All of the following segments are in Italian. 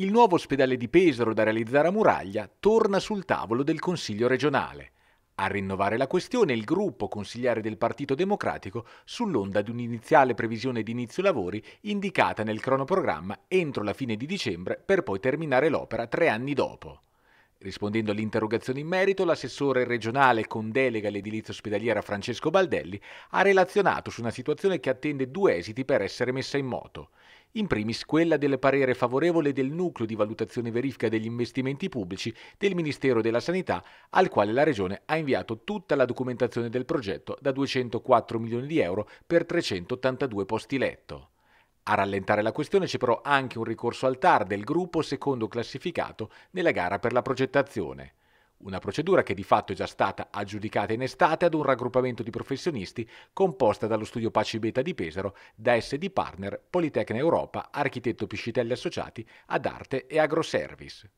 Il nuovo ospedale di Pesaro da realizzare a Muraglia torna sul tavolo del Consiglio regionale. A rinnovare la questione il gruppo consigliare del Partito Democratico sull'onda di un'iniziale previsione di inizio lavori indicata nel cronoprogramma entro la fine di dicembre per poi terminare l'opera tre anni dopo. Rispondendo all'interrogazione in merito, l'assessore regionale con delega all'edilizia ospedaliera Francesco Baldelli ha relazionato su una situazione che attende due esiti per essere messa in moto. In primis quella del parere favorevole del nucleo di valutazione e verifica degli investimenti pubblici del Ministero della Sanità, al quale la Regione ha inviato tutta la documentazione del progetto da 204 milioni di euro per 382 posti letto. A rallentare la questione c'è però anche un ricorso al TAR del gruppo secondo classificato nella gara per la progettazione. Una procedura che di fatto è già stata aggiudicata in estate ad un raggruppamento di professionisti composta dallo studio Paci Beta di Pesaro, da SD Partner, Politecnica Europa, Architetto Piscitelli Associati, ad Arte e Agroservice.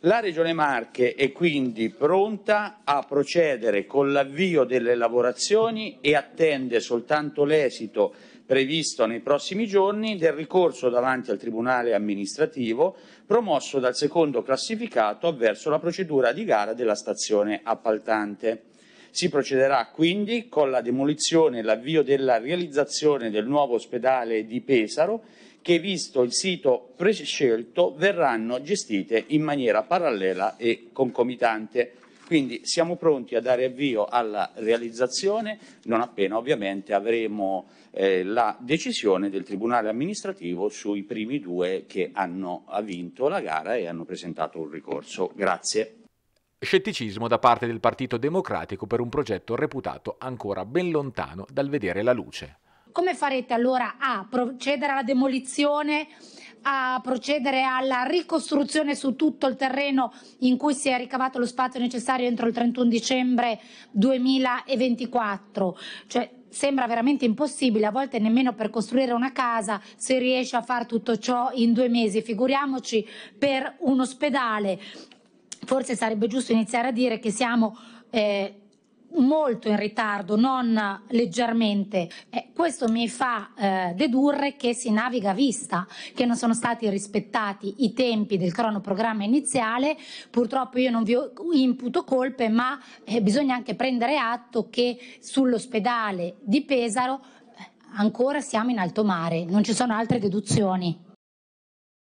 La Regione Marche è quindi pronta a procedere con l'avvio delle lavorazioni e attende soltanto l'esito previsto nei prossimi giorni del ricorso davanti al Tribunale amministrativo promosso dal secondo classificato avverso la procedura di gara della stazione appaltante. Si procederà quindi con la demolizione e l'avvio della realizzazione del nuovo ospedale di Pesaro che, visto il sito prescelto, verranno gestite in maniera parallela e concomitante. Quindi siamo pronti a dare avvio alla realizzazione non appena ovviamente avremo eh, la decisione del Tribunale amministrativo sui primi due che hanno vinto la gara e hanno presentato un ricorso. Grazie. Scetticismo da parte del Partito Democratico per un progetto reputato ancora ben lontano dal vedere la luce. Come farete allora a procedere alla demolizione a procedere alla ricostruzione su tutto il terreno in cui si è ricavato lo spazio necessario entro il 31 dicembre 2024. Cioè, sembra veramente impossibile, a volte nemmeno per costruire una casa si riesce a fare tutto ciò in due mesi, figuriamoci per un ospedale. Forse sarebbe giusto iniziare a dire che siamo eh, molto in ritardo, non leggermente. Eh, questo mi fa eh, dedurre che si naviga a vista, che non sono stati rispettati i tempi del cronoprogramma iniziale. Purtroppo io non vi imputo colpe, ma eh, bisogna anche prendere atto che sull'ospedale di Pesaro eh, ancora siamo in alto mare, non ci sono altre deduzioni.